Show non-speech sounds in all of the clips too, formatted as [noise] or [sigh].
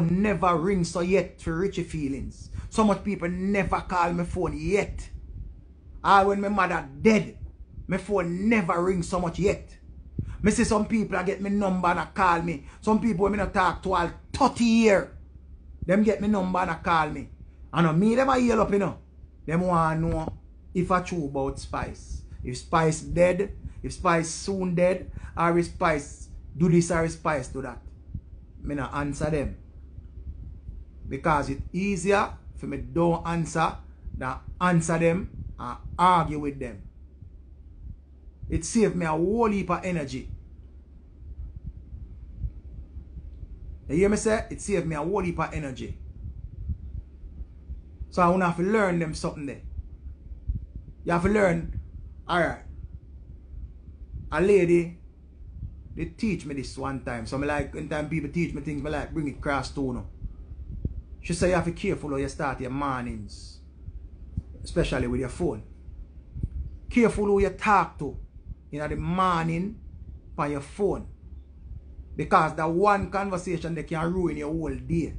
never ring so yet for Richie feelings. So much people never call my phone yet. Or when my mother dead, my phone never ring so much yet. Me see some people I get me number and I call me. Some people not talk to all 30 year. Them get me number and I call me. And uh, me them a yell up, you know. Them want to know if I true about Spice. If Spice dead, if Spice soon dead, or if Spice do this or if Spice do that. Me not answer them. Because it's easier for me don't answer than answer them and argue with them. It saved me a whole heap of energy. You hear me say? It saved me a whole heap of energy. So I want to have to learn them something there. You have to learn, alright. A lady, they teach me this one time. So I'm like, when time people teach me things, I like bring it cross to no. She say you have to be careful how you start your mornings. Especially with your phone. Careful who you talk to in the morning on your phone. Because that one conversation they can ruin your whole day.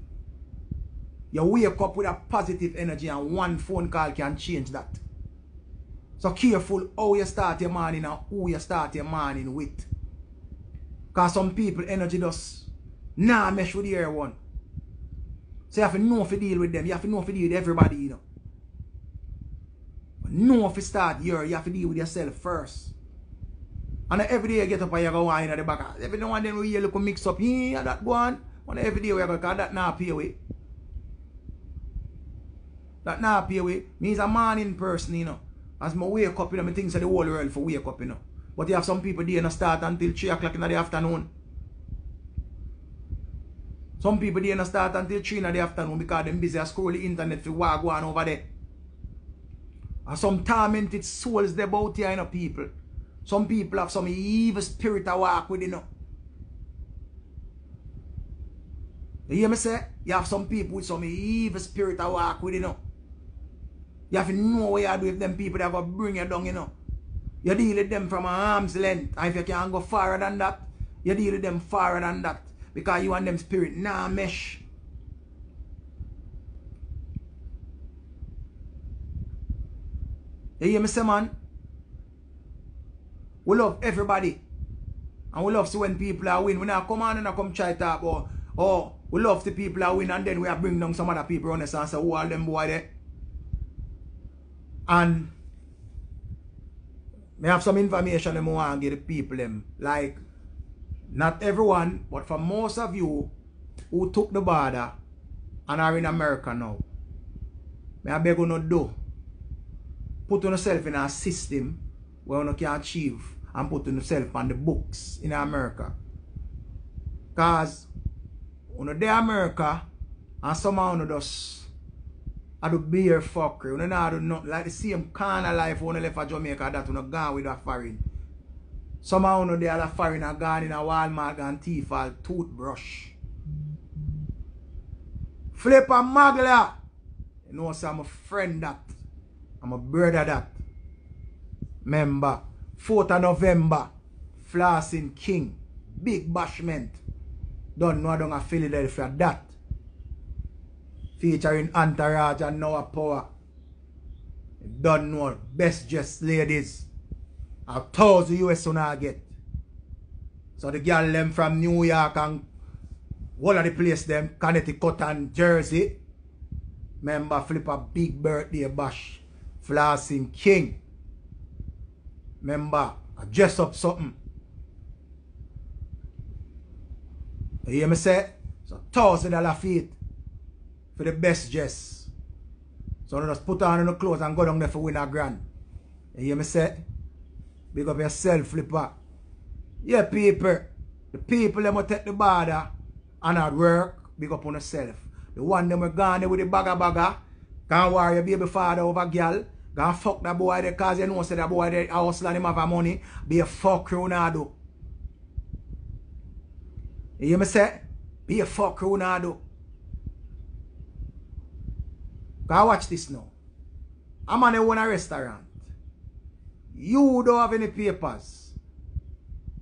You wake up with a positive energy and one phone call can change that. So careful how you start your morning and who you start your morning with. Because some people energy does nah mesh with the one. So you have to know if you deal with them. You have to know if you deal with everybody, you know. But know if you start here, you have to deal with yourself first. And every day you get up and you go wine at the back. Every now and then we look mix up here and that go on. And every day we go, because that not pay away. That not pay away. Me's a morning person, you know. As I wake up, you know, I think so the whole world for wake up, you know. But you have some people there not start until 3 o'clock in the afternoon. Some people they not start until 3 in the afternoon because them busy scroll the internet for what go on over there. And some tormented souls there about here, you know, people. Some people have some evil spirit to walk with, you know. You hear me say? You have some people with some evil spirit to walk with, you know. You have to know what you do with them people that will bring you down, you know. You deal with them from arm's length. And if you can't go farther than that, you deal with them farther than that. Because you and them spirit nah mesh. You hear me say, man? We love everybody. And we love to when people are win. We not come on and not come try talk about, oh, we love the people are win and then we are bring down some other people on us and say, who are them boy there? And me have some information I want to give the people them. Like, not everyone, but for most of you who took the border and are in America now, me I beg you not do. Put yourself in a system where you can achieve and put yourself on the books in America. Because when you there America and somehow you just I do beer fuckery. You know, I do not like the same kind of life when you left for Jamaica that you gone with a foreign. Somehow a foreign are gone in a Walmart and teeth all toothbrush. Flippa Mafia. You know, so I'm a friend that. I'm a brother that. Member. 4th of November. Flossing King. Big bashment. Don't know I don't have Philadelphia that featuring Entourage and Noah Powa. Don't know, best dressed ladies. A thousand US on I get. So the girl them from New York and all of the place them, Connecticut and Jersey. Remember Flippa big birthday bash. Flossing King. Remember, I dress up something. You hear me say? So thousand dollar feet for the best dress. So just put on the clothes and go down there for win a grand. You hear me say? Big up yourself, Flippa. Yeah, people. The people them will take the border and at work, big up on yourself. The one them will gone with the bagger bagger, can't worry your baby father over girl. Gonna fuck that boy there cause you know say that boy there hustle and him have money. Be a fuck Ronaldo. You hear me say? Be a fuck Ronaldo. Go watch this now. I'm on a own a restaurant. You don't have any papers.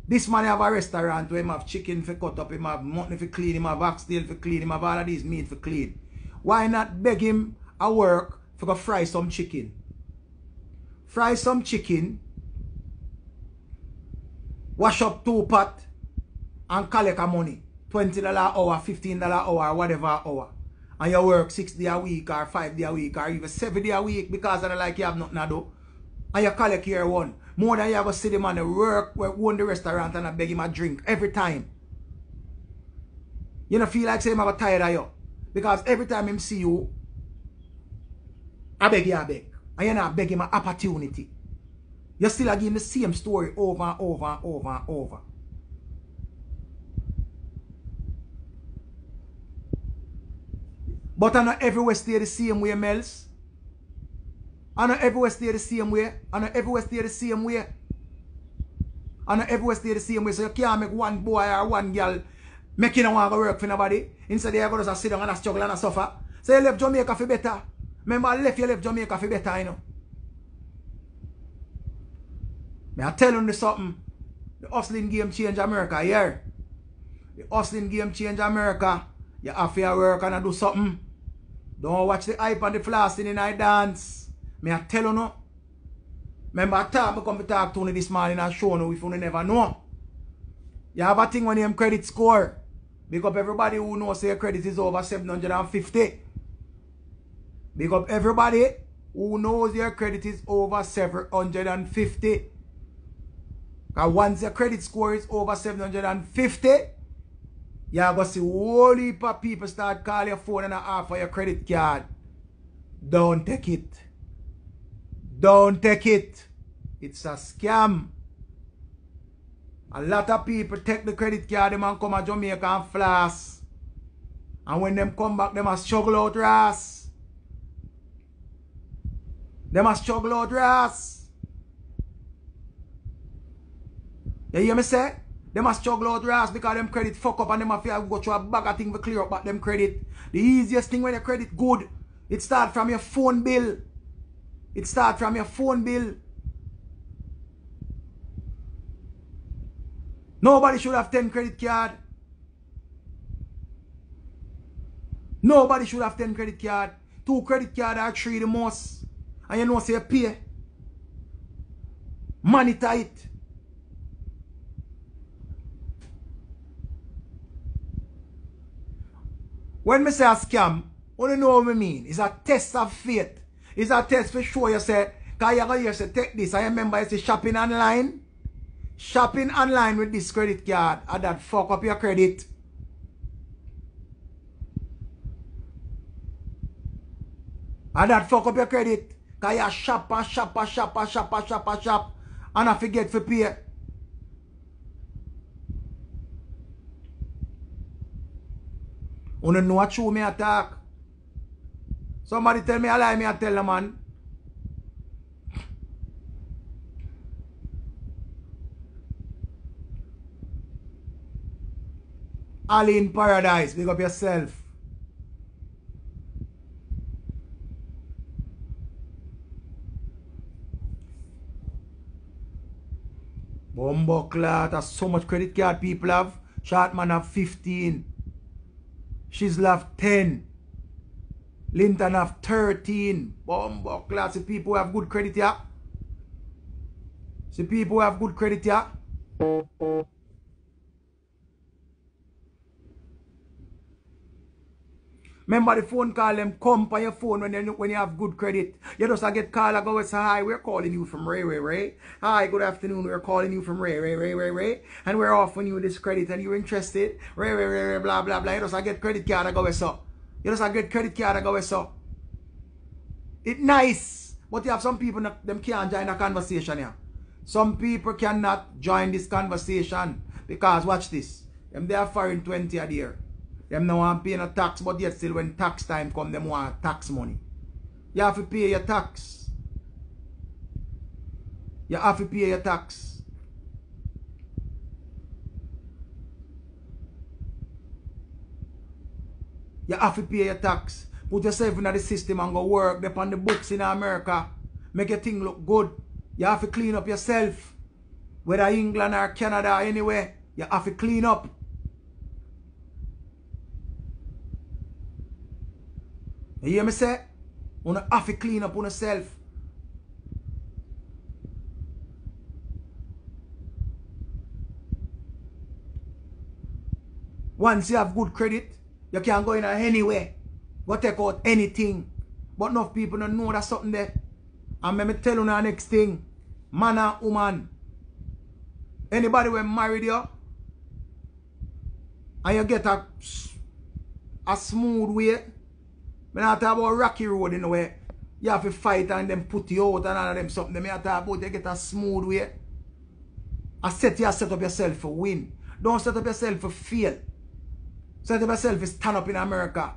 This man have a restaurant where him have chicken for cut up, him have mutton for clean, him have oxtail for clean, him have all of these meat for clean. Why not beg him a work for go fry some chicken? Fry some chicken, wash up two pot, and collect a money. $20 hour, $15 hour, whatever hour. And you work six day a week or five day a week or even seven day a week because I don't like you have nothing to do. And you collect one. More than you ever see the man the work, own the restaurant and I beg him a drink every time. You don't feel like saying I'm tired of you. Because every time him see you, I beg you, I beg. And you not beg him an opportunity. You still are giving the same story over and over and over and over. But I know everywhere stay the same way, Mels. I not everywhere stay the same way. I not everywhere stay the same way. I not everywhere stay the same way. So you can't make one boy or one girl make you want to work for nobody. Instead you go to sit down and struggle and suffer. So you left Jamaica for better. Remember I left you left Jamaica for better, you know. May I tell you something? The hustling game change America, yeah. The hustling game change America. You have to work and do something. Don't watch the hype and the flossing in I dance. Me I tell you no. Remember I talk, I come to talk to you this morning and show you if you never know. You have a thing when you credit score. Big up everybody who knows say credit is over 750. Big up everybody who knows your credit is over 750. Because once your credit score is over 750, you're going to see whole heap of people start calling your phone and offer your credit card. Don't take it. Don't take it. It's a scam. A lot of people take the credit card them and come to Jamaica and floss. And when them come back, they must struggle out ass. They must struggle out ass. You hear me say? They must struggle out ass because them credit fuck up and them have to go through a bag of things to clear up but them credit. The easiest thing when your credit good, it start from your phone bill. It starts from your phone bill. Nobody should have 10 credit card. Nobody should have 10 credit card. Two credit card are three the most. And you know say you pay. Money tight. When me say a scam, what do you know what I mean? It's a test of faith. It's a test for sure you say, because you're going to say, take this. I remember you say shopping online. Shopping online with this credit card and that fuck up your credit. And that fuck up your credit. Because you shop and shop and shop and shop and shop and shop. And I forget for pay. You don't know what true me attack. Somebody tell me a lie, me I tell the man. Ali in paradise, big up yourself. Bumbo clot, that's so much credit card people have. Short man have 15. She's left 10. Linton have 13. Bumbo clot, see people have good credit here. See people have good credit here. Remember the phone call them come on your phone when you when you have good credit. You just get call and go say hi, we're calling you from Ray Ray Ray. Hi, good afternoon. We're calling you from Ray Ray Ray Ray Ray. And we're offering you this credit and you're interested. Ray Ray Ray Ray blah blah blah. You just get credit card and go so. You just get credit card and go so. It nice. But you have some people that them can't join the conversation here. Some people cannot join this conversation because watch this. Them they are foreign 20 a year. Them no want pay no tax, but yet still when tax time come, them want tax money. You have to pay your tax. You have to pay your tax. You have to pay your tax. Put yourself in the system and go work upon the books in America. Make your thing look good. You have to clean up yourself. Whether England or Canada or anywhere, you have to clean up. You hear me say? You have to clean up on yourself. Once you have good credit, you can go in anywhere. Go take out anything. But enough people don't know that something there. And let me tell you the next thing. Man or woman. Anybody when married you and you get a, a smooth way. I not talk about rocky road in the way. You have to fight and then put you out and all of them something. I talk about you get a smooth way. I set you set up yourself for win. Don't set up yourself for fail. Set up yourself to stand up in America.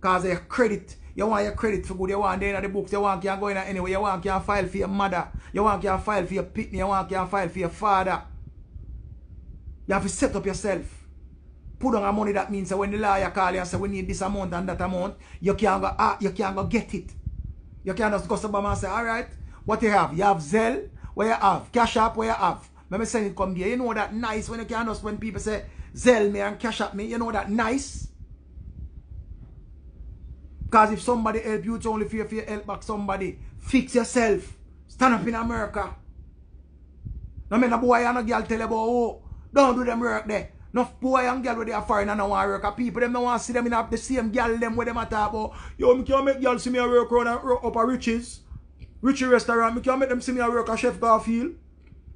Cause your credit, you want your credit for good, you want in the books, you want can go in anywhere, you want can file for your mother, you want can file for your pitney, you want can file for your father. You have to set up yourself. Put on a money that means that when the lawyer call you and say we need this amount and that amount, you can't go ah, you can't go get it. You can't just go to and say, alright, what you have? You have Zelle, where you have, Cash App, where you have. Let me send it come here. You know that nice when you can't just when people say Zelle me and Cash App me, you know that nice. Because if somebody help you, it's only fear for you help back somebody. Fix yourself. Stand up in America. No me no boy and no girl tell you about, oh, don't do them work there. No boy and girl where they are foreign and no want work. And people them don't want to see them in the same girl them where them a talk about. Yo, me can't make girl see me a work around up a riches. Richie restaurant. Me can't make them see me a work a Chef Garfield.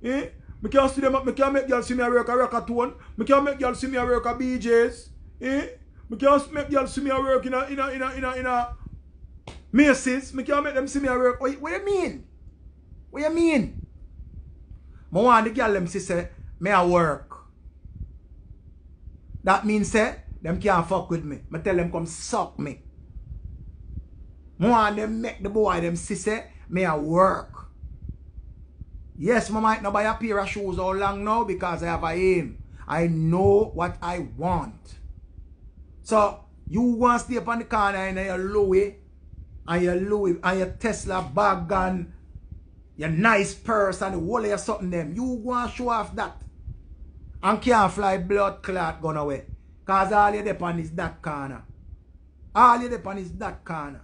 Eh? Me can't see them, me can't make girl see me a work a Rockatone. Me can't make girl see me a work a BJ's. Eh? Me can't make y'all see me a work in a in a in a in a in a Macy's. Me can't make them see me a work. What, what you mean? What you mean? I want the girl them see say me a work. That means say them can't fuck with me. Me tell them come suck me. I want them make the boy them see say me a work. Yes, I might not buy a pair of shoes all long now because I have a aim. I know what I want. So, you want to stay up on the corner in your Louis, and your Louis, and your Telfar bag, and your nice purse, and the whole of your something them. You want to show off that. And can't fly blood clot gone away. Because all you depend is that corner. All you depend is that corner.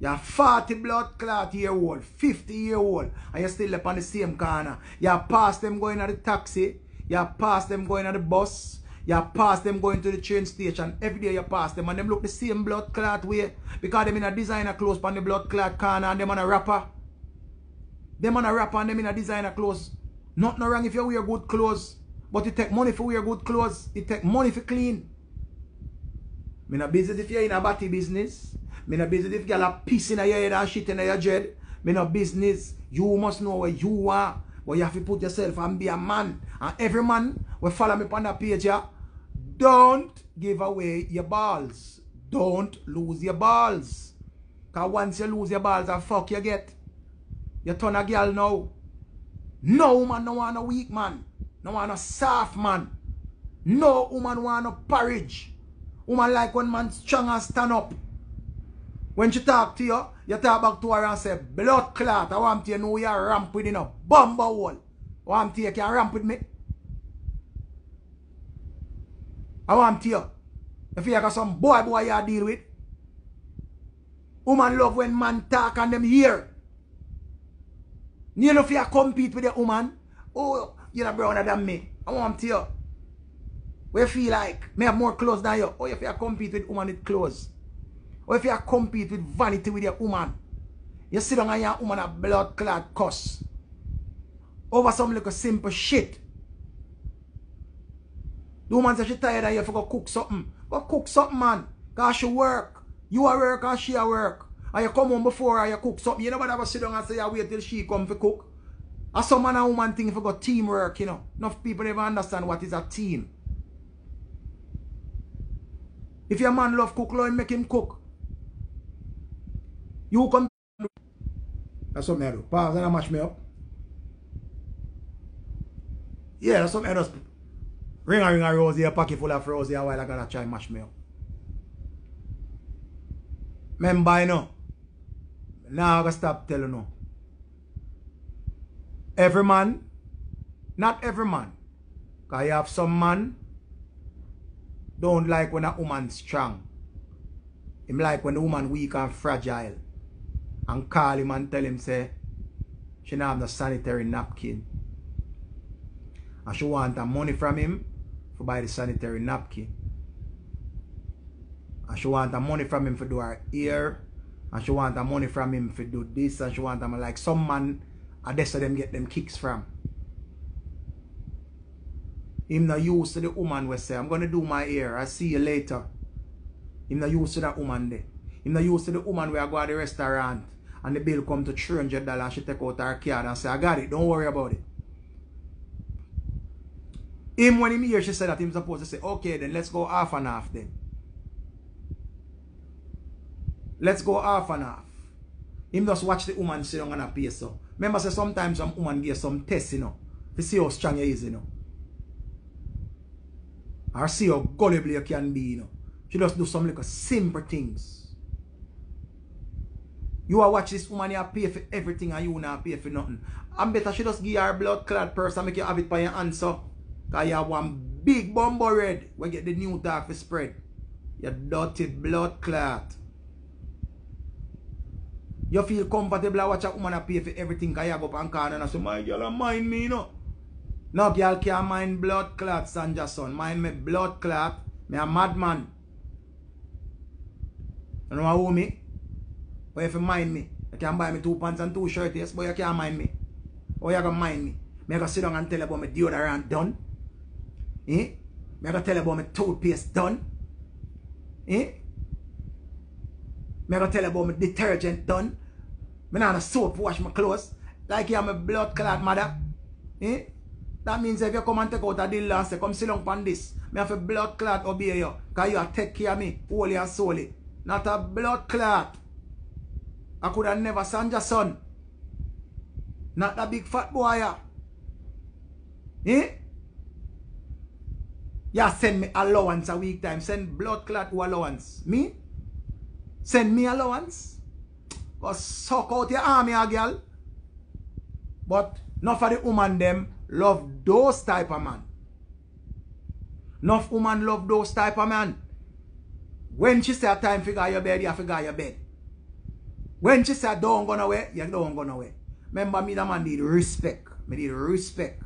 You're 40 blood clot year old, 50 year old, and you're still up on the same corner. You pass them going at the taxi, you pass them going at the bus, you pass them going to the train station. Every day you pass them and them look the same blood clot way. Because them in a designer clothes on the blood clot corner and them on a rapper. Them on a rapper and them in a designer clothes. Not no wrong if you wear good clothes. But it take money for wear good clothes. It take money for clean. Me a business if you're in a body business. Me not business if you're a piece in your head and shit in your dread. Me not business. You must know where you are. But you have to put yourself and be a man. And every man will follow me on that page yeah, don't give away your balls. Don't lose your balls. Because once you lose your balls, a fuck you get. You turn a girl now. No woman no want a weak man. No want a soft man. No woman want a porridge. Woman like when man strong and stand up. When she talk to you, you talk back to her and say, blood clot, I want you to know you're ramp with in a bumper hole. I want you to ramp with me. I want you. If you got some boy boy you deal with. Woman love when man talk and them hear. You know if you compete with the woman, oh, you're browner than me. I want you. We feel like me have more clothes than you. Oh, if you compete with woman with clothes. Or if you compete with vanity with your woman. You sit down and your woman a blood clot cuss. Over some little simple shit. The woman says she tired of you for go cook something. Go cook something, man. Because she work. You are work and she a work. And you come home before and you cook something. You never ever sit down and say you wait till she come for cook. And some man and woman thing for go teamwork, you know. Enough people never understand what is a team. If your man love cook, Lord, make him cook. You come. That's what I do. Pause and I me up. Yeah, that's what I do. Ring a ring a rose a pocket full of rose a while I gotta try mash me up. Remember you know. Now I gotta stop telling you. Every man, not every man. Cause you have some man don't like when a woman strong. Him like when the woman weak and fragile. And call him and tell him say, she not have no sanitary napkin. And she want the money from him for buy the sanitary napkin. And she want the money from him for do her ear. And she want the money from him for do this. And she want them like some man, and that's them get them kicks from. Him not used to the woman we say, I'm gonna do my hair, I'll see you later. Him not used to that woman there. Him not used to the woman where I go to the restaurant and the bill come to $300 and she take out her card and say, I got it, don't worry about it. Him when him hear she said that him supposed to say, okay then let's go half and half then. Let's go half and half. Him just watch the woman sit down and a pay so. Remember say sometimes some woman give some test, you know. To see how strong you is, you know. Or see how gullible you can be, you know. She just do some little simple things. You are watch this woman, you pay for everything and you not pay for nothing. I'm better she just give her blood clot purse and make you have it by your answer. Cause you have one big bumbo red when get the new dark for spread. You dirty blood clot. You feel comfortable I watch a woman pay for everything cause you go up and corner and say, my girl mind me, know. No girl can't mind blood clot, Sanja son. Mind me blood clot. Me a madman. You know who me? But if you mind me, you can buy me two pants and two shirts, yes, but you can't mind me. Or you gonna mind me. Me gonna sit down and tell you about my deodorant done. Eh? Me gonna tell you about my toothpaste done. Eh? Me gonna tell you about my detergent done. Me not a soap wash my clothes. Like you have my blood clot mother. Eh? That means if you come and take out a deal and say, come sit down on this, me have a blood clot obey you. Because you take care of me, wholly and solely. Not a blood clot. I could have never sent your son. Not that big fat boy. Eh? Yeah, send me allowance a week time. Send blood clot allowance. Me? Send me allowance? Go suck out your army, a girl. But not for the woman them love those type of man. Enough woman love those type of man. When she say time figure your bed, you figure your bed. When she say don't go nowhere, you don't go nowhere. Remember me the man need respect. Me need respect.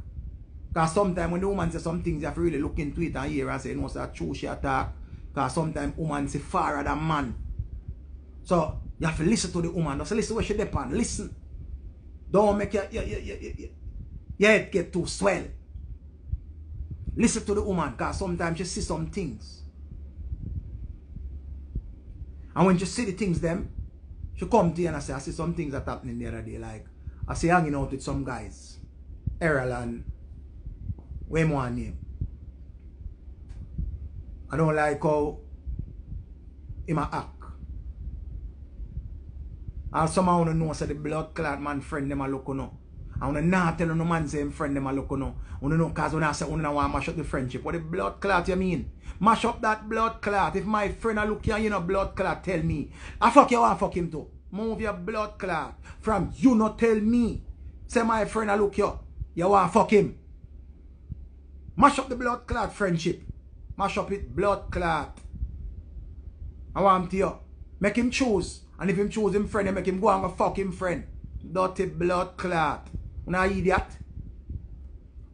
Because sometimes when the woman say some things, you have to really look into it and hear and say, no, it's true she attack. Because sometimes woman say far than man. So you have to listen to the woman. Just listen what she depend. Listen. Don't make your, your, your, your, your, your head get too swell. Listen to the woman because sometimes you see some things. And when you see the things them, she come to you and I say, I see some things that happening the other day. Like, I see hanging out with some guys. Errol and where more name. I don't like how him a act. And somehow you know say the blood clot man friend them a look on. And when not tell no man say him friend them a look on. You know cause when I say you know want mash up the friendship. What the blood clot you mean? Mash up that blood clot. If my friend a look here, you know blood clot, tell me. I fuck you want fuck him too. Move your blood clot. From you not tell me. Say my friend a look here. You want fuck him. Mash up the blood clot friendship. Mash up it blood clot. I want to you. Make him choose. And if him choose him friend, make him go and go fuck him friend. Dirty blood clot. Know idiot?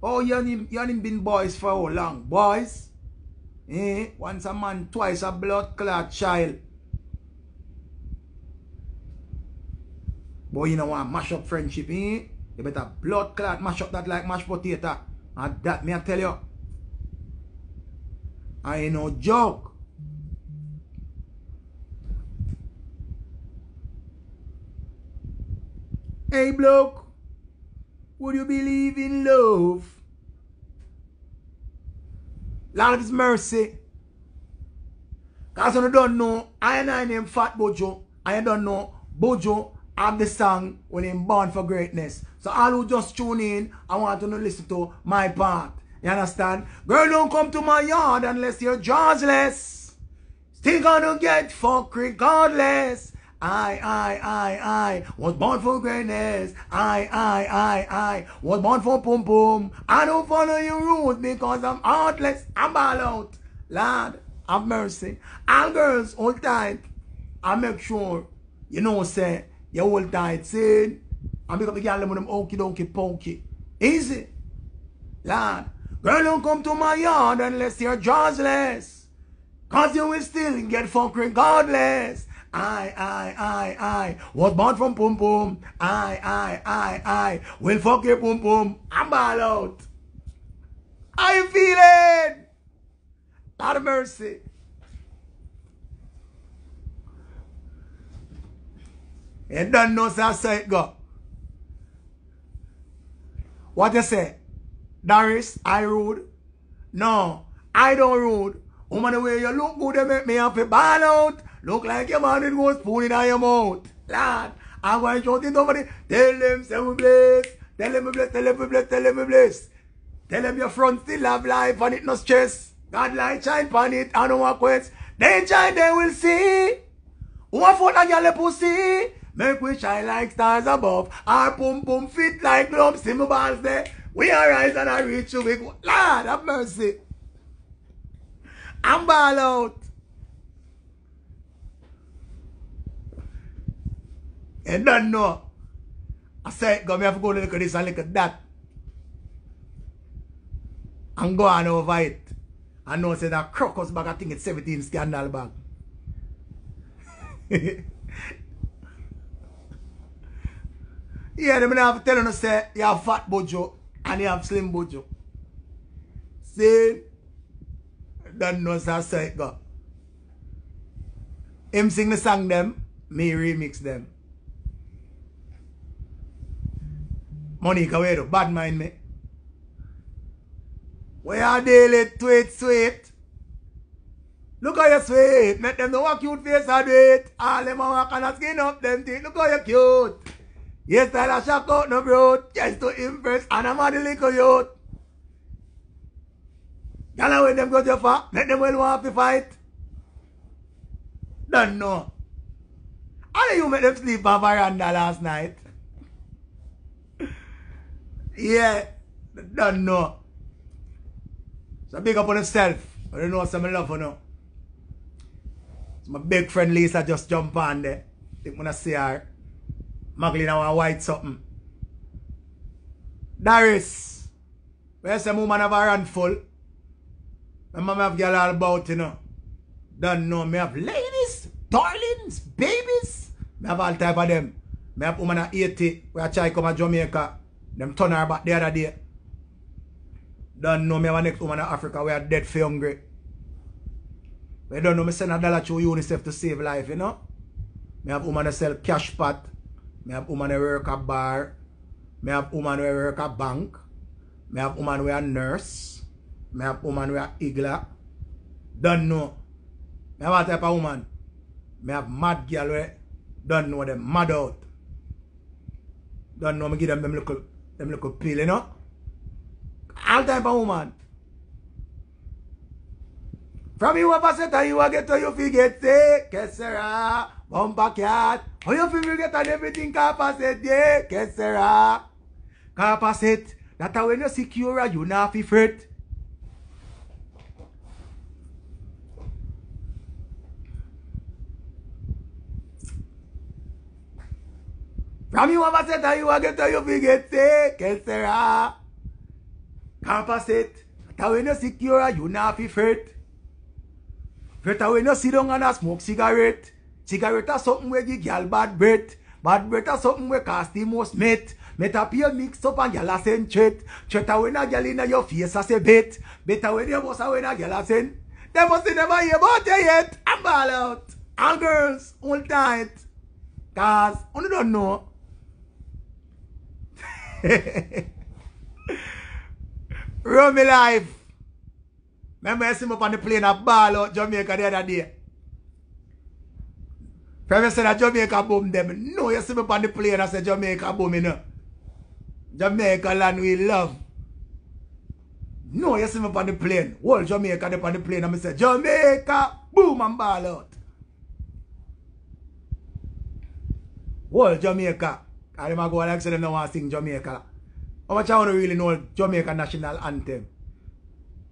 Oh, you him, you him been boys for how long? Boys? Eh? Once a man, twice a blood clot child. Boy, you know want mash up friendship, eh? You better blood clot mash up that like mashed potato. And that me I tell you. I ain't no joke. Hey bloke, would you believe in love? Lord of his mercy. Cause you don't know, I and I name Fat Bojo. I don't know Bojo have the song when him born for greatness. So all who just tune in, I want to listen to my part. You understand? Girl, don't come to my yard unless you're jawsless. Still gonna get fucked regardless. I, I, I, I was born for greatness. I, I, I, I was born for pum pum. I don't follow your rules because I'm heartless. I'm all out. Lord, have mercy. All girls, hold tight. I make sure, you know, say, you hold tight. See, I make up the girl with them okey dokey pokey. Easy. Lord, girl, don't come to my yard unless you're jawsless. Cause you will still get fucked regardless. I, I, I, I was born from Pum Pum. I, I, I, I will fuck your Pum Pum. I'm all out. How you feeling? Out of mercy. You don't know so say it go. What you say? Darius, I rude? No, I don't rude. Woman, the way you look good, they make me to ball out. Look like your man is going spoon in your mouth. Lord, I'm going to shout over there. Tell them, say we bless. Tell them we bless, tell them we bless, tell them we bless. Tell them your front still have life and it no stress. God light shine upon it and no quest. They shine, they will see. What for a girl pussy? Make we shine like stars above. Our pum pum fit like my balls there. We arise and I reach you. Lord, have mercy. I'm ball out. And don't know. I said, God, me have to go look at this and look at that. And go on over it. I know say that crocus bag, I think it's 17 scandal bag. [laughs] yeah, them have to tell you, say, you have fat bojo and you have slim bojo. See? Don't know, so I say, God. Him sing the song them, me remix them. Monica, where? Bad mind me. Where are daily tweet sweet? Look how you sweet. Make them know a cute face I do it. All them walk and a skin up them teeth. Look how you cute. Yes, style a shock out no brute. Just to impress and I'm a little youth. Y'all when them go to far, make them well want to fight. Don't know. How do you make them sleep on veranda last night? Yeah, don't know. So big up on yourself. I don't know some love for now. So my big friend Lisa just jump on there. Think when I see her. Magdalena want white something. Darius. Where's the woman have a handful? My mom have girl all about, you know. Don't know. Me have ladies, darlings, babies. Me have all type of them. Me have woman at 80 where I try come to Jamaica. Them turn her back the other day. Don't know me have a next woman in Africa we are dead for hungry. We don't know me send a dollar to UNICEF to save life, you know. Me have woman that sell cash pot. Me have woman that work a bar. Me have woman that work a bank. Me have woman we a nurse. Me have woman we a igla. Don't know. Me have a type of woman. Me have mad girl we don't know them mad out. Don't know me give them them little Dem le ko pile no. Altay pa ouman. From you a paseta, you a get to you fi get sick. Kesera, bomba cat. How you feel get and everything can pass it, yeah. Kesera. Can pass it. That when you secure, you not fi fret. Prami wavaset a yu wageto yu vigete, ken sera. Kampaset, ta we no sikura yu na fi fet. Fet a we no sidon an a smoke sigaret. Sigaret a sotten we gi gyal bad breath. Bad breath a sotten we kasti most met. Met api yo mix up an gyal a sen chet. Chet a we na gyal ina yo face a se bet. Bet a we de boss a we na gyal a sen. They must never hear about it yet. I'm all out. All girls, all tight. Cause, you don't know. [laughs] Run me life. Remember you see me on the plane at ball out Jamaica the other day. Premier said that Jamaica boom them. No, you see me on the plane I said Jamaica boom, you know. Jamaica land we love. No, you see me on the plane. Whole Jamaica they on the plane and I said Jamaica boom and ball out. Whole Jamaica. And them a go like say them don't want to sing Jamaica. How much I want to really know Jamaica national anthem?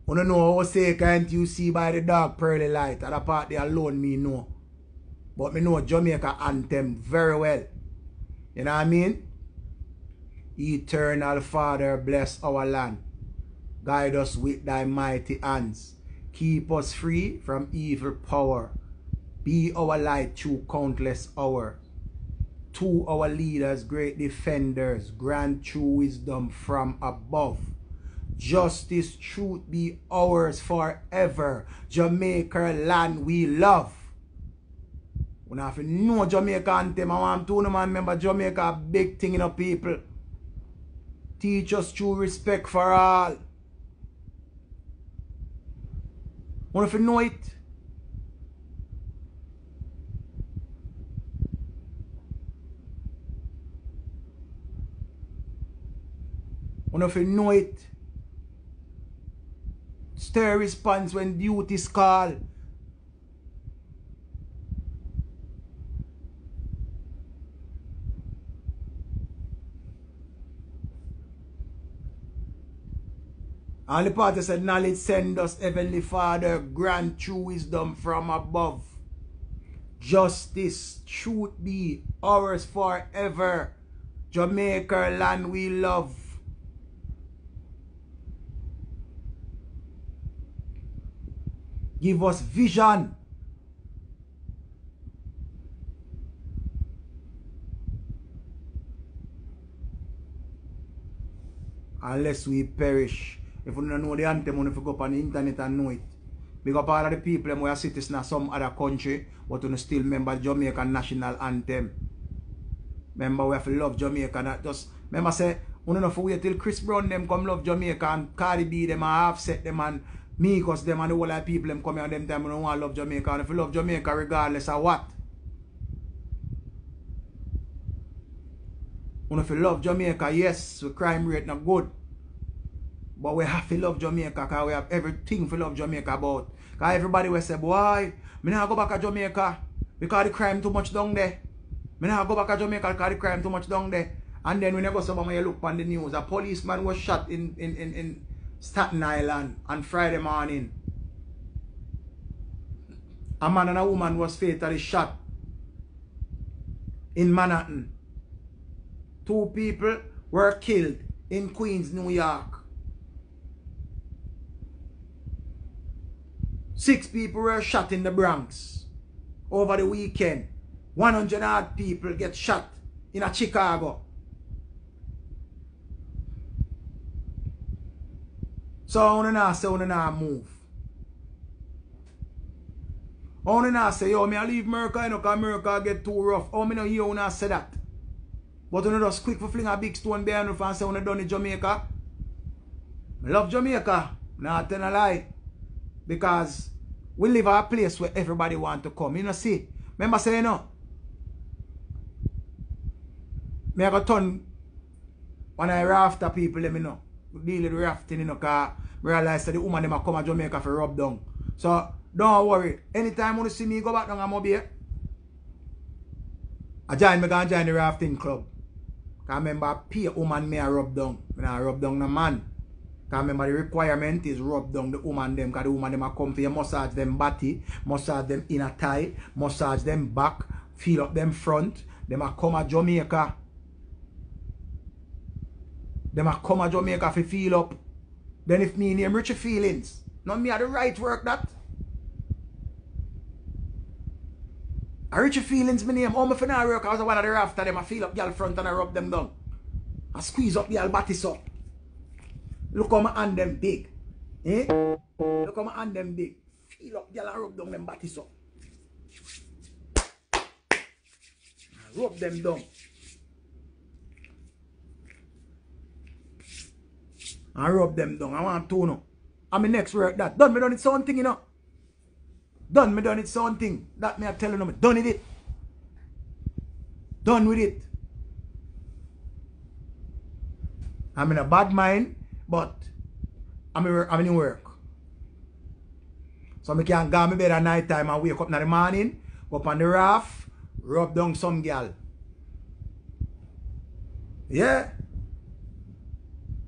You don't know how say can't you see by the dark pearly light? And the part they alone me know. But me know Jamaica anthem very well. You know what I mean? Eternal Father, bless our land. Guide us with thy mighty hands. Keep us free from evil power. Be our light through countless hours. To our leaders, great defenders, grant true wisdom from above. Justice, truth be ours forever. Jamaica land we love. We have to know Jamaica anthem. I want to know, man remember Jamaica big thing in you know, people. Teach us true respect for all. Want if you know it? Want of you know it? Stir response when duty is called. And the party said, Knowledge send us, Heavenly Father, grant true wisdom from above. Justice, truth be ours forever. Jamaica land we love. Give us vision. Unless we perish. If you don't know the anthem, you go up on the internet and know it. Because all of the people who are citizens in some other country, but you still remember Jamaican national anthem. Remember we have to love Jamaica. Just remember say, you don't have to wait till Chris Brown them come love Jamaica and Cardi B them and Offset them and me cause them and the whole of people them come here them time don't want to love Jamaica. And if you love Jamaica regardless of what. You if you love Jamaica, yes, the crime rate not good. But we have to love Jamaica because we have everything to love Jamaica about. Because everybody will say, boy, me not go back to Jamaica because the crime too much down there. Me not go back to Jamaica because the crime too much down there. And then when you go somewhere you look on the news, a policeman was shot in, in, in, in Staten Island on Friday morning. A man and a woman was fatally shot in Manhattan. Two people were killed in Queens, New York. Six people were shot in the Bronx over the weekend. 100 odd people get shot in a Chicago. So I want to say, I want to move. I want to say, yo, me I leave America, you know, because America get too rough. Oh, me no hear when I say that? But you know, just quick for fling a big stone behind you and say, when I done in Jamaica. I love Jamaica. Not tell a lie. Because we live a place where everybody want to come. You know, see? Remember saying, you know? Me I go turn when I rafter people, let me know. Deal with rafting, you know, because realize that the woman them a come to Jamaica for rub down. So, don't worry. Anytime you see me go back down I'm here, I join me go join the rafting club. Because remember, pay woman me a rub down. When I rub down the man. Because remember the requirement is rub down the woman them. Because the woman them a come for you massage them body, massage them inner thigh, massage them back, feel up them front. Them a come to Jamaica. Them a come to Jamaica for feel up. Then if me name Richie Feelings, not me at the right work that. I Richie Feelings my name. How me finna work? I was one of the rafter them. I feel up girl front and I rub them down. I squeeze up girl body so. Look how my hand them big. Eh? Look how my hand them big. Feel up girl and rub down them body so. Rub them down. And rub them down. I want to know. And my next work that. Done me done it something, you know. Done me done it something. That me I telling them. Done it. Done with it. I'm in a bad mind, but I'm in, I'm in work. So I can go to bed at night time and wake up in the morning, go up on the raft, rub down some girl. Yeah.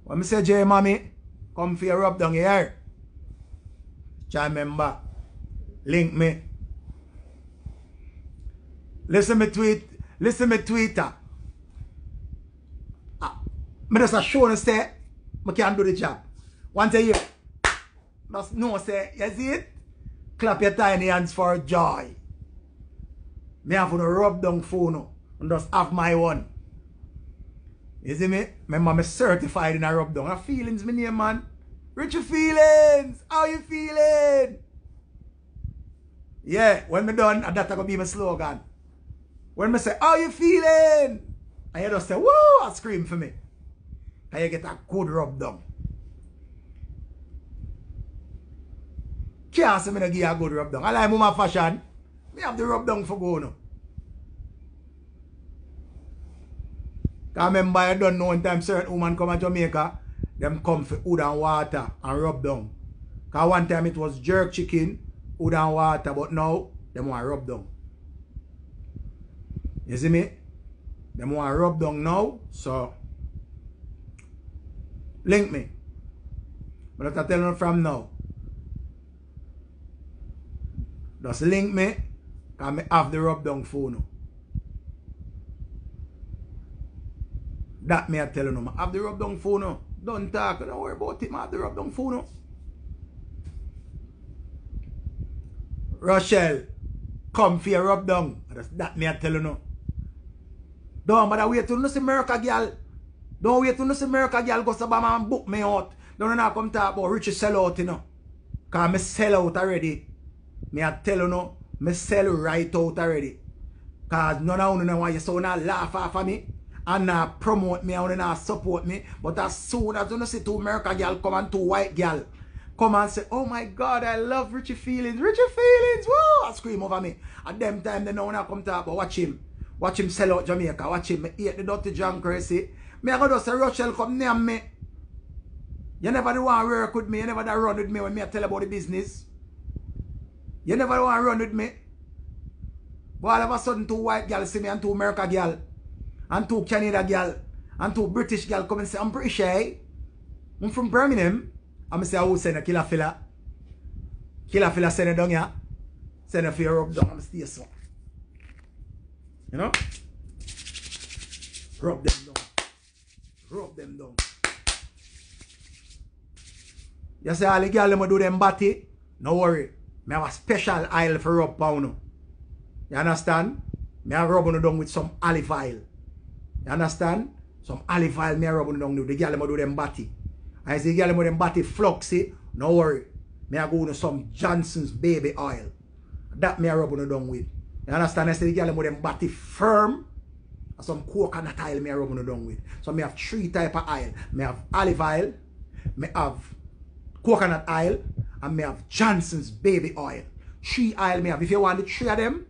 When me say J mommy, come for your rub down here. Try remember. Link me. Listen me tweet. Listen me Twitter. Ah, me just a show and say, I can do the job. Once a year. Just know say, you see it? Clap your tiny hands for joy. Me have to rub down phone and just have my one. You see me? Remember me certified in a rub down. Feelings me name man. Richie Feelings! How you feeling? Yeah, when me done, that's gonna be my slogan. When me say, how you feeling? And you just say, woo, I scream for me. And you get a good rub down. Can't say me no give you a good rub down. I like my fashion. Me have the rub down for go now. Cause remember I don't know one time certain woman come to Jamaica, them come for food and water and rub down. Cause one time it was jerk chicken, food and water, but now them want rub down. You see me? Them want rub down now, so link me. But I tell you from now. Just link me, cause me have the rub down phone. That me I tell you, I have the rub down phone. no. Don't talk, don't worry about it, I have the rub down phone. no. Rochelle, come for your rub down. That me I tell you no. Don't bother wait till you see America girl. Don't wait till you see America girl go to Bama and book me out. Don't know come talk about Richie sell out, you know. Cause me sell out already. Me I tell you no, me sell right out already. Cause none of you know why you so not laugh of me and not promote me and not support me. But as soon as you see two American girl come and two white girl come and say, oh my God, I love Richie Feelings. Richie Feelings, whoa, I scream over me. At them time, they know when I come talk but watch him. Watch him sell out Jamaica. Watch him eat the dirty John Crazy. Me I go to say, Rochelle, come near me. You never do want to work with me. You never do run with me when me I tell about the business. You never want to run with me. But all of a sudden, two white girls see me and two American girls and two Canada girl and two British girl come and say, I'm British, eh? I'm from Birmingham. I'm say, I will send a killer fella. Killer fella send it down here. Send for your rub down. I'm stay so. You know? Rub them down. Rub them down. You say all the girl them do them body. No worry. Me have a special oil for rub pound. You understand? Me have rub on down with some olive oil. You understand? Some olive oil me rub on down The girl do them body. I say girl do them body fluxy. No worry. Me I go to some Johnson's baby oil. That me rub on down with. You understand? I say the girl do them body firm. Some coconut oil me rub on down with. So me have three type of oil. Me have olive oil. Me have coconut oil. And me have Johnson's baby oil. Three oil me have. If you want the three of them,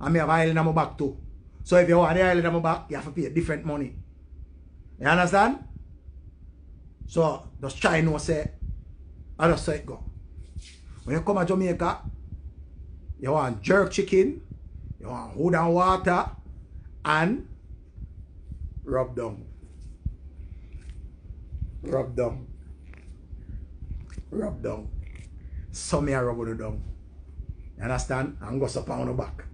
and me have oil in my back too. So if you want the island my back, you have to pay different money. You understand? So just try say, I just say it go. When you come to Jamaica, you want jerk chicken, you want food and water, and rub down. Rub down. Rub down. Some me I rub on the down. You understand? And go up on the back.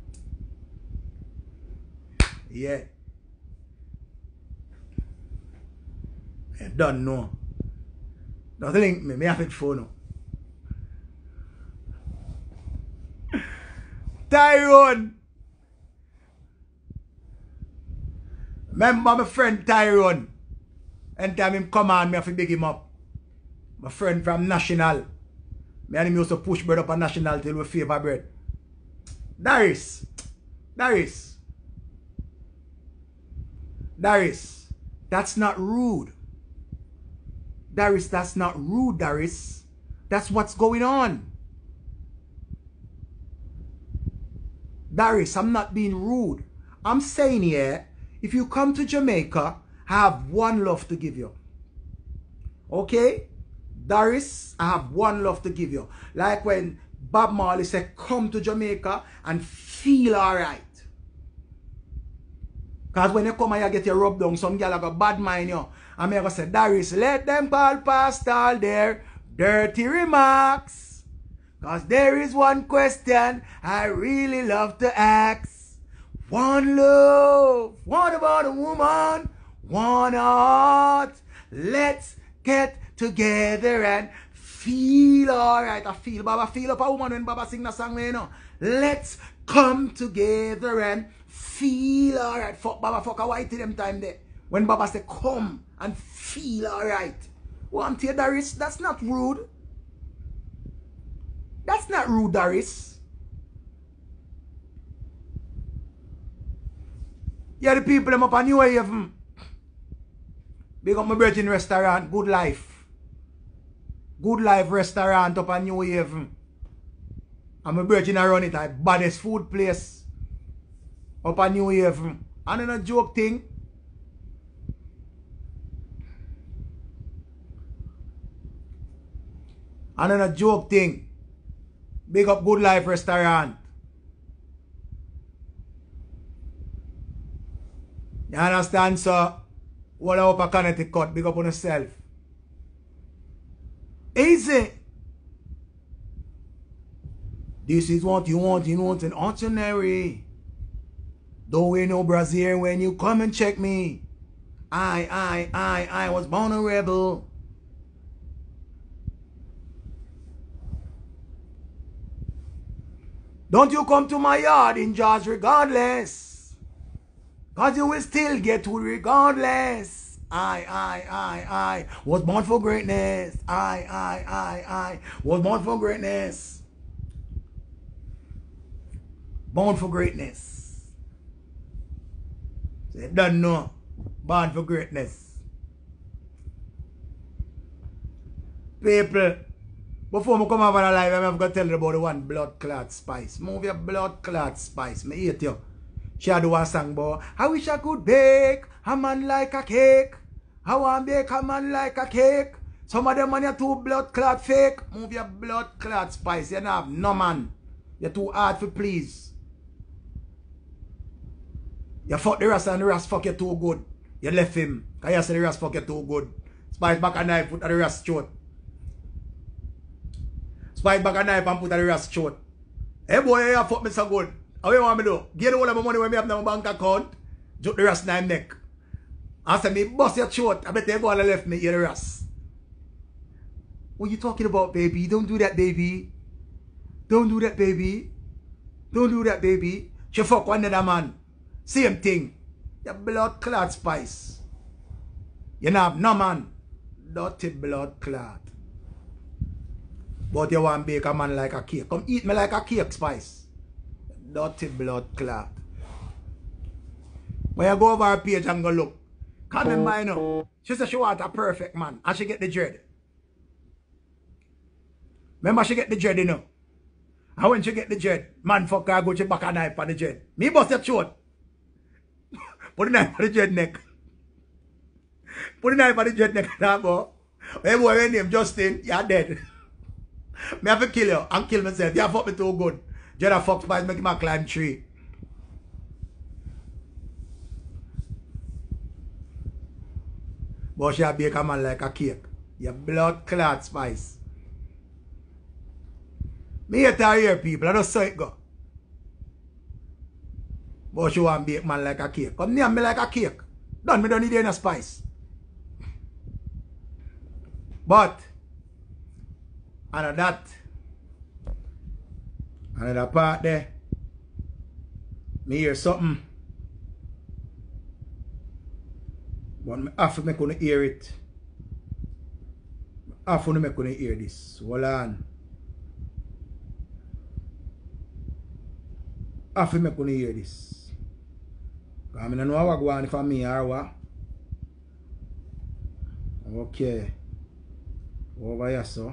Yeah. Eh, e don nou. Don se link mi, mi a fit foun nou. [laughs] Tyrone. Memba mi friend Tyrone. En time im come an, mi a fi big im up. Mi friend from National. Mi an im use to push bread up a National til we favor bread. Darius. Darius. Darius, that's not rude. Darius, that's not rude, Darius. That's what's going on. Darius, I'm not being rude. I'm saying here, if you come to Jamaica, I have one love to give you. Okay? Darius, I have one love to give you. Like when Bob Marley said, come to Jamaica and feel alright. Because when you come and you get your rub down, some girl got bad mind you. And me go say, Darius, let them call past all their dirty remarks. Cause there is one question I really love to ask. One love, what about a woman? One heart. Let's get together and feel alright. I feel Baba feel up a woman when Baba sing the song, you know. Let's come together and feel alright. Fuck Baba, fuck a white them time there. When Baba say come and feel alright. Want you, Darius? That's not rude. That's not rude, Darius. Yeah, the people them up on New Haven. Big up my virgin restaurant, Good Life. Good Life restaurant up on New Haven. And my virgin I run it, the baddest food place up a New Haven. And then a joke thing. And then a joke thing. Big up Good Life Restaurant. You understand, sir? What up a Connecticut, big up on yourself. Easy. This is what you want. You want an ordinary. Don't wear no brazier when you come and check me. I, I, I, I was born a rebel. Don't you come to my yard in George regardless. Cause you will still get to regardless. I, I, I, I was born for greatness. I, I, I, I was born for greatness. Born for greatness. They don't know. Born for greatness. People, before I come over the live, I'm going to tell you about the one blood clot spice. Move your blood clot spice. Me hate you. She had a song about, I wish I could bake a man like a cake. I want bake a man like a cake. Some of them man you too blood clot fake. Move your blood clot spice. You don't have no man. You're too hard for please. You fuck the rest and the rest fuck you too good. You left him. Cause you say the rest fuck you too good. Spice back a knife, put the rest throat. Spice back a knife and put the rest throat. Hey boy, you fuck me so good. How you want me do? Get all of my money when me have my bank account. Jut the in my neck. I say me bust your throat. I bet you go and left me, you the rest. What you talking about, baby? Don't do that, baby. Don't do that, baby. Don't do that, baby. She fuck one other man. Same thing. Your blood clot spice. You know, no man. Dirty blood clot. But you want bake a man like a cake. Come eat me like a cake spice. Dirty blood clot. When you go over her page and go look. Come in mind now. She said she want a perfect man. And she get the dread. Remember she get the dread, you know. And when she get the dread, man fuck her, go to back a knife for the dread. Me bust your throat. Put in a 4900 neck. Put in a Nabo. Hey boy, my name Justin, you're dead. me have to kill you and kill myself. You have fucked me too good. Jada fucked by making my climb tree. But she bake a man like a cake. Your blood clot spice. Me hate to hear people. I don't saw it go. But she want bake man like a cake. Come near me like a cake. Done me don't need any spice. But another that another part there. Me hear something. But me to make you hear it. To make you hear this. Hold on. To make you hear this. Because I don't know what go on for me or what. Okay. Over here, so.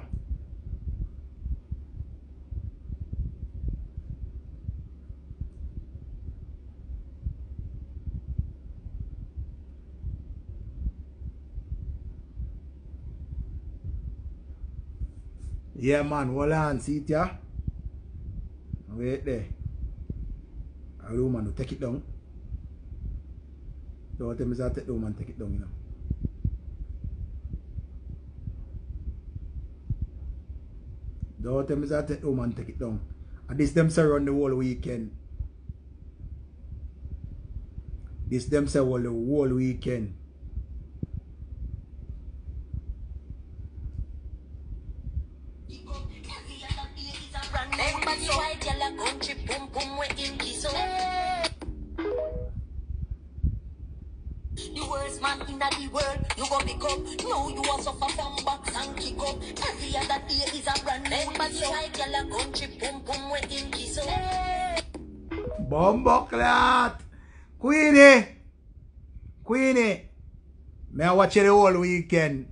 Yeah, man, hold on, see it, yeah? Wait there. I will, man, take it down. They will tell me, say, take down and take it down, you know. They will tell me, say, take down and take it down. And this them say run the whole weekend. This them say well the whole weekend. world, you go pick up. No, you are suffer from box and kick up. Every other day is a brand new man. So I tell a country boom boom we in kiss up. Bombo clat. Queenie. Queenie. Me a watch you the whole weekend.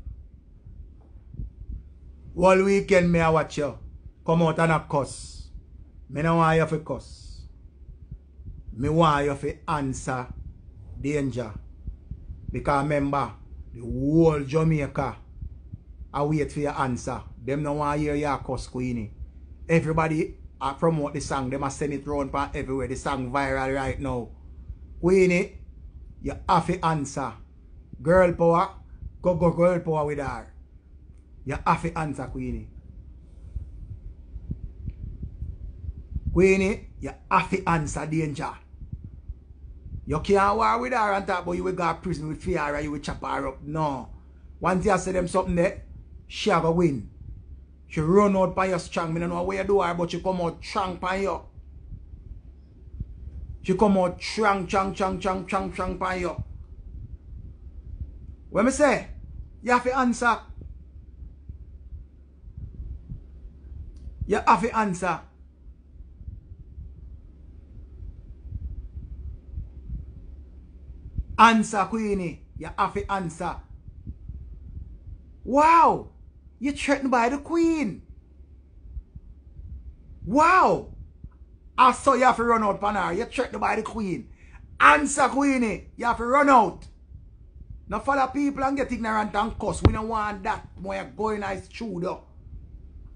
Whole weekend me a watch you. Come out and a cuss. Me no want you fi cuss. Me want you fi answer danger. Because remember, the whole Jamaica I wait for your answer. Them no want hear your cuss, Queenie. Everybody uh, promote the song. Them a send it round pa everywhere. The song viral right now. Queenie, you have to answer. Girl power, go go girl power with her. You have to answer, Queenie. Queenie, you have to answer danger. You can't war with her and talk about you will go to prison with fear or you will chop her up. No. Once you say them something there, she have a win. She run out by your strong. Me don't know what you do her, but she come out strong by you. She come out strong, strong, strong, strong, strong, strong by you. When me say, you have to answer. You have to answer. Answer, Queenie. You have to answer. Wow! You're threatened by the Queen. Wow! I saw you have to run out, Panar. You're threatened by the Queen. Answer, Queenie. You have to run out. Now follow people and get ignorant and cuss. We don't want that. You're going nice studio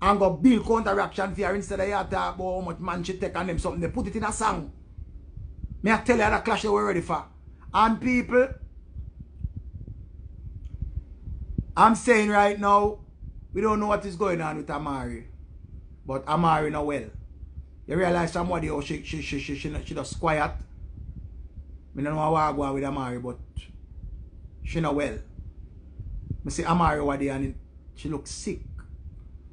and go build counteraction you instead of you talk about how much man should take on them something. They put it in a song. May I tell you that clash they were ready for. And people, I'm saying right now, we don't know what is going on with Amari. But Amari not well. You realize somebody oh she she she she she, she, just quiet. I don't know what I go with Amari, but she not well. I see Amari over there and she looks sick.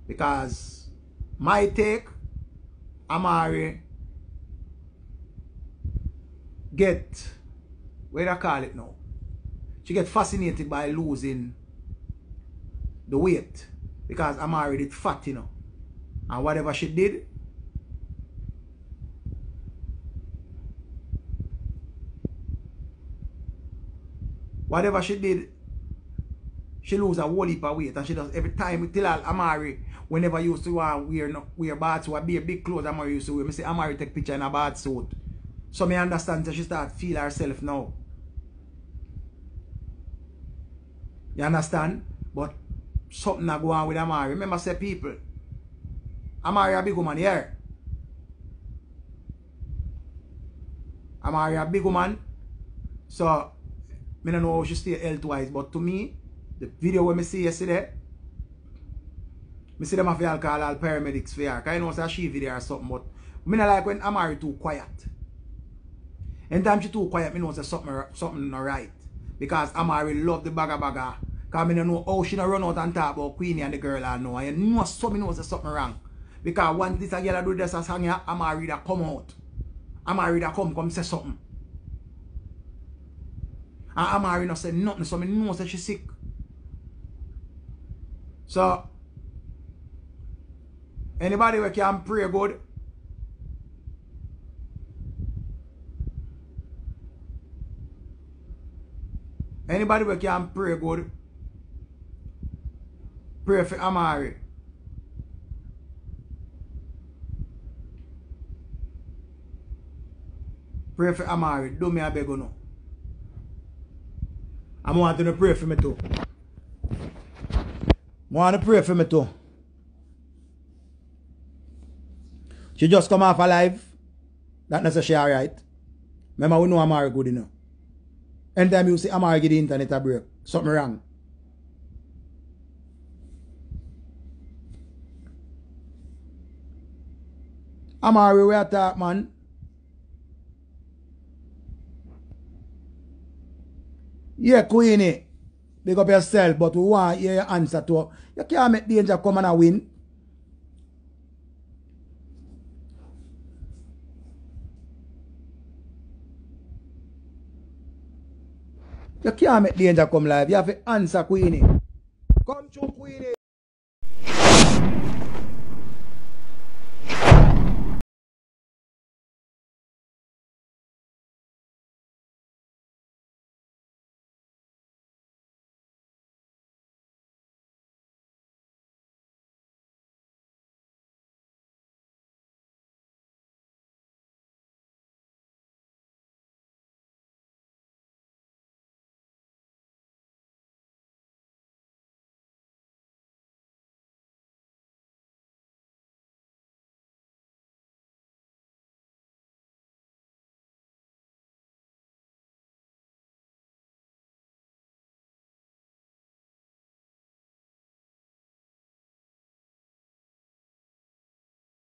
Because my take, Amari get where I call it now. She get fascinated by losing the weight. Because Amari did fat, you know. And whatever she did, whatever she did, she lose a whole heap of weight. And she does every time her Amari, whenever you used to wear no, wear bath suit, be a big clothes Amari used to wear. I say Amari take picture in a bath suit. So me understand that she start feel herself now. You understand? But something not go on with Amari. Remember say people, Amari a big woman here. Amari a big woman. So me don't know how she stay health-wise, but to me, the video when me see yesterday, me see them have to call all paramedics for her. Cause I know it's a she video or something, but me not like when Amari too quiet. Anytime she too quiet, me know say something something not right. Because Amari love the baga baga. Cause me don't know how she run out and talk about Queenie and the girl I know. And you know so me know say something wrong. Because once this girl do this as hang here, Amari that come out. Amari that come come say something. And Amari not say nothing, so me know say she sick. So anybody who can pray good. Anybody who can pray good. Pray for Amari. Pray for Amari. Do me a beg no. I'm you to pray for me too. Want to pray for me too. She just come off alive. That necessarily alright. Remember we know Amari good enough. Anytime you see Amari get the internet a break, something wrong. Amari, we are talk, man. Yeah, Queenie. Big up yourself, but we want to hear your answer to you can't make danger come and win. You can't make danger come live. You have to answer Queenie.